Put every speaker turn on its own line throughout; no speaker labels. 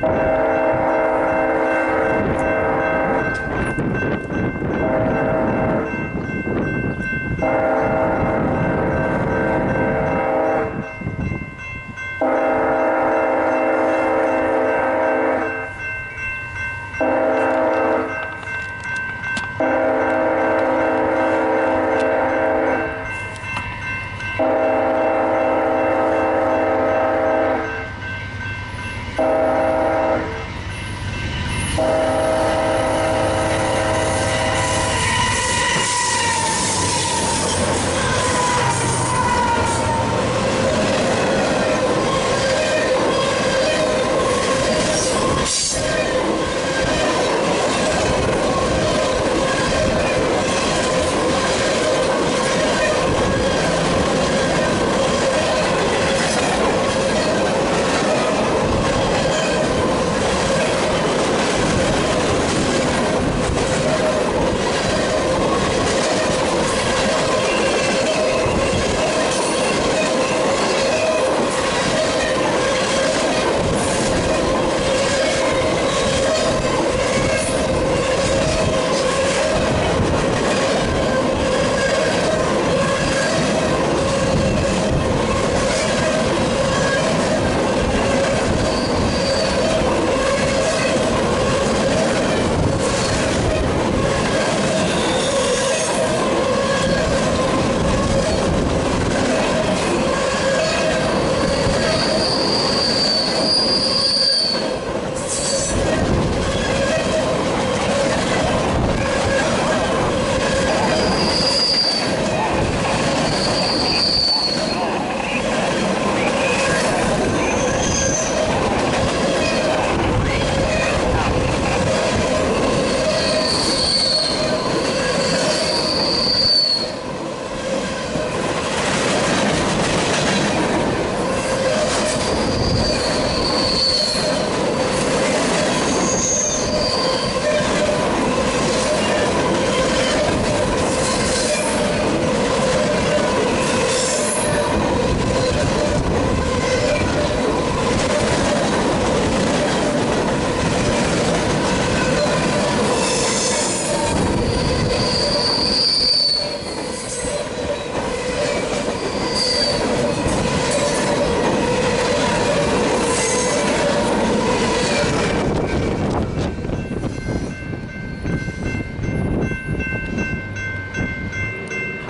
Thank.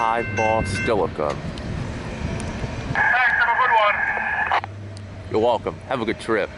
Highball Stilica.
Thanks, have a good one.
You're welcome. Have a good trip.